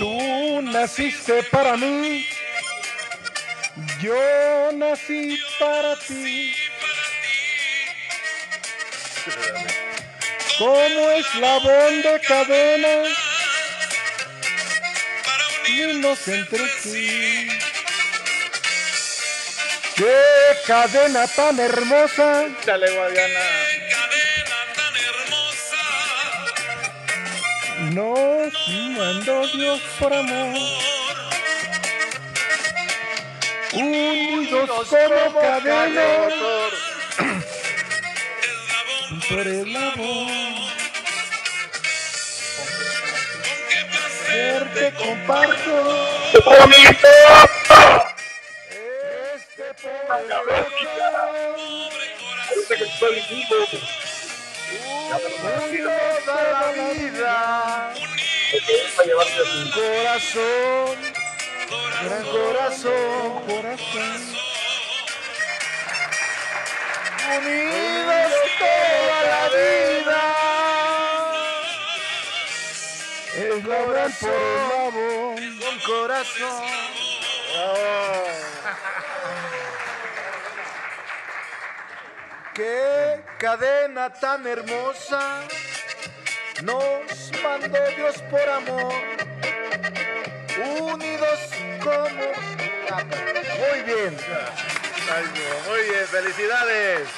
Tú naciste para mí, yo nací para ti. Como eslabón de cadena, unirnos entre sí. Qué cadena tan hermosa, Chale, Guadiana. Nos mandó Dios por amor. Unidos como cadena por el amor. Te comparto. Este Toda la vida. Corazón, gran corazón, corazón. Unidos toda la vida. El labor por el labor. Con corazón. Qué cadena tan hermosa nos mandó Dios por amor, unidos como... Muy bien. Muy bien, felicidades.